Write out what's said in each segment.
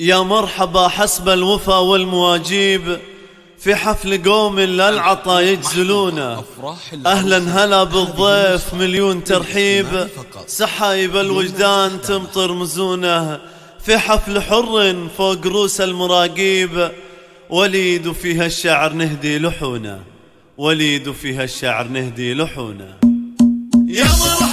يا مرحبا حسب الوفا والمواجيب. في حفل قوم للعطا يجزلونه أهلا هلا بالضيف مليون ترحيب. سحايب الوجدان تمطر مزونه في حفل حر فوق روس المراقيب. وليد فيها الشعر نهدي لحونه. وليد فيها الشعر نهدي لحونه. يا مرحبا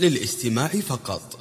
للاستماع فقط.